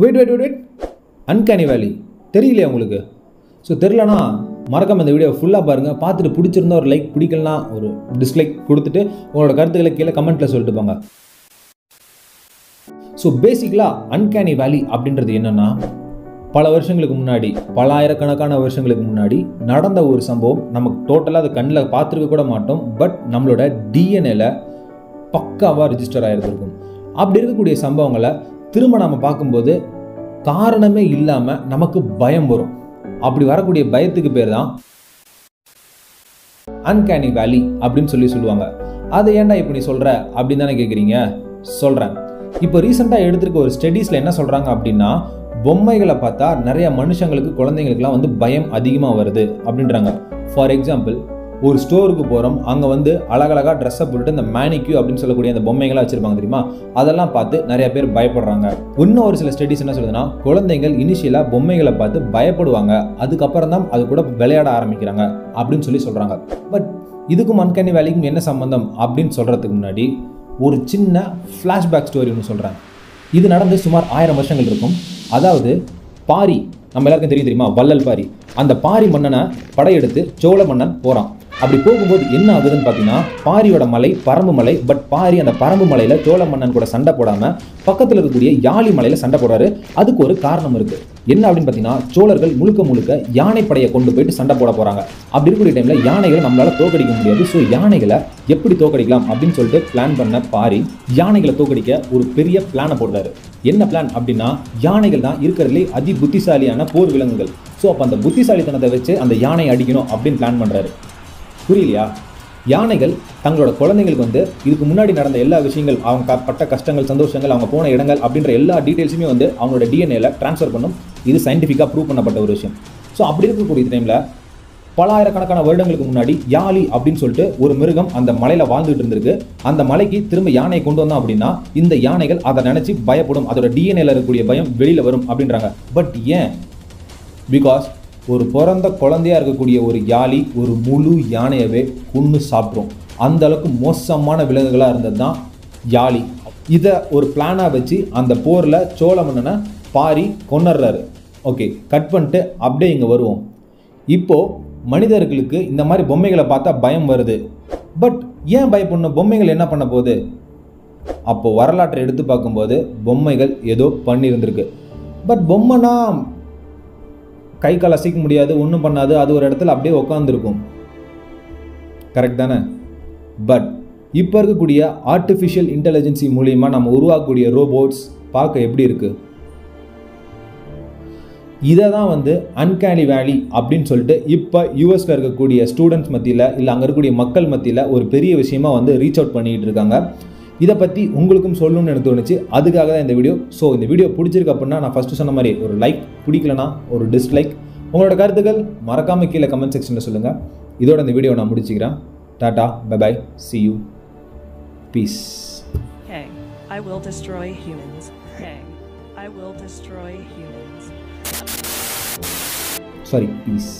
Wait wait wait wait uncanny valley தெரியலையா உங்களுக்கு? So தெரிலனா மறக்காம இந்த வீடியோ ஃபுல்லாக பாருங்கள் பார்த்துட்டு பிடிச்சிருந்தா ஒரு லைக் பிடிக்கலனா ஒரு டிஸ்லைக் கொடுத்துட்டு உங்களோட கருத்துக்களை கீழே கமெண்ட்டில் சொல்லிட்டு போங்க. ஸோ பேசிக்கலாக அன்கேனி வேலி அப்படின்றது என்னென்னா பல வருஷங்களுக்கு முன்னாடி பல ஆயிரக்கணக்கான வருஷங்களுக்கு முன்னாடி நடந்த ஒரு சம்பவம். நமக்கு டோட்டலாக அதை கண்ணில் பார்த்துருக்க கூட மாட்டோம். பட் நம்மளோட டிஎன்ஏல பக்காவாக ரிஜிஸ்டர் ஆகிருந்திருக்கும் அப்படி இருக்கக்கூடிய சம்பவங்களை திரும்ப நம்ம பார்க்கும்போது காரணமே இல்லாமல் நமக்கு பயம் வரும். அப்படி வரக்கூடிய பயத்துக்கு பேர் தான் அன்கேனி வேலி அப்படின்னு சொல்லி சொல்லுவாங்க. அதை ஏன்டா இப்போ நீ சொல்கிற அப்படின்னு தானே கேட்குறீங்க சொல்கிறேன் இப்போ ரீசெண்டாக எடுத்திருக்க ஒரு ஸ்டடீஸில் என்ன சொல்கிறாங்க அப்படின்னா பொம்மைகளை பார்த்தா நிறைய மனுஷங்களுக்கு குழந்தைங்களுக்குலாம் வந்து பயம் அதிகமாக வருது அப்படின்றாங்க. ஃபார் எக்ஸாம்பிள் ஒரு ஸ்டோருக்கு போகிறோம் அங்கே வந்து அழகழகாக ட்ரெஸ்ஸை போட்டுட்டு இந்த மேனிக்யூ அப்படின்னு சொல்லக்கூடிய அந்த பொம்மைகளாக வச்சுருப்பாங்க தெரியுமா? அதெல்லாம் பார்த்து நிறைய பேர் பயப்படுறாங்க. இன்னும் ஒரு சில ஸ்டடிஸ் என்ன சொல்லுதுன்னா குழந்தைகள் இனிஷியலாக பொம்மைகளை பார்த்து பயப்படுவாங்க. அதுக்கப்புறம் தான் அது கூட விளையாட ஆரம்பிக்கிறாங்க அப்படின்னு சொல்லி சொல்கிறாங்க பட் இதுக்கும் அன்கனி வேலைக்கும் என்ன சம்மந்தம் அப்படின்னு சொல்கிறதுக்கு முன்னாடி ஒரு சின்ன ஃப்ளாஷ்பேக் ஸ்டோரி ஒன்று சொல்கிறேன் இது நடந்து சுமார் ஆயிரம் வருஷங்கள் இருக்கும். அதாவது பாரி நம்ம எல்லாருக்கும் தெரியும் தெரியுமா? வள்ளல் பாரி. அந்த பாரி மன்னனை படையெடுத்து சோழ மன்னன் போகிறான் அப்படி போகும்போது என்ன ஆகுதுன்னு பார்த்தீங்கன்னா பாரியோட மலை பரம்பு மலை பட் பாரி அந்த பரம்பு மலையில் சோழ மன்னன் கூட சண்டை போடாமல் பக்கத்தில் இருக்கக்கூடிய யாழி மலையில் சண்டை போடுறாரு. அதுக்கு ஒரு காரணம் இருக்குது என்ன அப்படின்னு பார்த்தீங்கன்னா சோழர்கள் முழுக்க முழுக்க யானைப்படையை கொண்டு போயிட்டு சண்டை போட போகிறாங்க அப்படி இருக்கக்கூடிய டைமில் யானைகளை நம்மளால் தோக்கடிக்க முடியாது. ஸோ யானைகளை எப்படி தோக்கடிக்கலாம் அப்படின்னு சொல்லிட்டு பிளான் பண்ண பாரி யானைகளை தோக்கடிக்க ஒரு பெரிய பிளானை போடுறாரு. என்ன பிளான் அப்படின்னா யானைகள் தான் இருக்கிறதுலே அதி புத்திசாலியான போர் விலங்குகள் ஸோ அப்போ அந்த புத்திசாலித்தனத்தை வச்சு அந்த யானையை அடிக்கணும் அப்படின்னு பிளான் பண்ணுறாரு புரியலையா? யானைகள் தங்களோட குழந்தைங்களுக்கு வந்து இதுக்கு முன்னாடி நடந்த எல்லா விஷயங்கள் அவங்க க- பட்ட கஷ்டங்கள் சந்தோஷங்கள் அவங்க போன இடங்கள் அப்படின்ற எல்லா டீட்டெயில்ஸுமே வந்து அவங்களோட டிஎன்ஏல ட்ரான்ஸ்ஃபர் பண்ணும். இது சயின்டிஃபிக்காக ப்ரூவ் பண்ணப்பட்ட ஒரு விஷயம். ஸோ அப்படி இருக்கக்கூடிய டைமில் பலாயிரக்கணக்கான வருடங்களுக்கு முன்னாடி யாலி அப்படின்னு சொல்லிட்டு ஒரு மிருகம் அந்த மலையில் வாழ்ந்துட்டு இருந்திருக்கு. அந்த மலைக்கு திரும்ப யானையை கொண்டு வந்தோம் அப்படின்னா இந்த யானைகள் அதை நினச்சி பயப்படும். அதோட டிஎன்ஏல இருக்கக்கூடிய பயம் வெளியில் வரும் அப்படின்றாங்க. பட் ஏன்? பிகாஸ் ஒரு பிறந்த குழந்தையா இருக்கக்கூடிய ஒரு யாழி ஒரு முழு யானையவே கொன்று சாப்பிட்ரும் அந்த அளவுக்கு மோசமான விலங்குகளாக இருந்தது தான் யாழி. இதை ஒரு பிளானாக வச்சு அந்த போரில் சோழ மன்னனை பாரி கொண்டுடுறாரு ஓகே கட் பண்ணிட்டு அப்படியே இங்கே வருவோம். இப்போது மனிதர்களுக்கு இந்த மாதிரி பொம்மைகளை பார்த்தா பயம் வருது. பட் ஏன் பயப்படணும் பொம்மைகள் என்ன பண்ண போகுது? அப்போது வரலாற்றை எடுத்து பார்க்கும்போது பொம்மைகள் ஏதோ பண்ணியிருந்திருக்கு பட் பொம்மைனா கை கால் அசைக்க முடியாது ஒன்றும் பண்ணாது. அது ஒரு இடத்துல அப்படியே உக்காந்துருக்கும். கரெக்ட் தானே? பட் இப்போ இருக்கக்கூடிய ஆர்டிஃபிஷியல் இன்டெலிஜென்சி மூலியமா நம்ம உருவாக்கக்கூடிய ரோபோட்ஸ் பார்க்க எப்படி இருக்குது இதை தான் வந்து அன்கேனி வேலி அப்படின்னு சொல்லிட்டு இப்போ யூஎஸில் இருக்கக்கூடிய ஸ்டூடெண்ட்ஸ் மத்தியில் இல்லை அங்கே இருக்கக்கூடிய மக்கள் மத்தியில் ஒரு பெரிய விஷயமா வந்து ரீச் அவுட் பண்ணிகிட்டு இருக்காங்க. இதை பற்றி உங்களுக்கும் சொல்லணும்னு எனக்கு தோணுச்சு. அதுக்காக தான் இந்த வீடியோ ஸோ இந்த வீடியோ பிடிச்சிருக்கு அப்படின்னா நான் ஃபஸ்ட்டு சொன்ன மாதிரி ஒரு லைக் பிடிக்கலனா ஒரு டிஸ்லைக் உங்களோட கருத்துக்கள் மறக்காமல் கீழே கமெண்ட் செக்ஷனில் சொல்லுங்கள் இதோட இந்த வீடியோ நான் முடிச்சுக்கிறேன். Tata bye bye see you peace I will destroy humans. Hey, I will destroy humans. Sorry peace